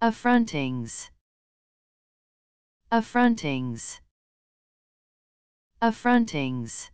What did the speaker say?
affrontings. Affrontings. Affrontings.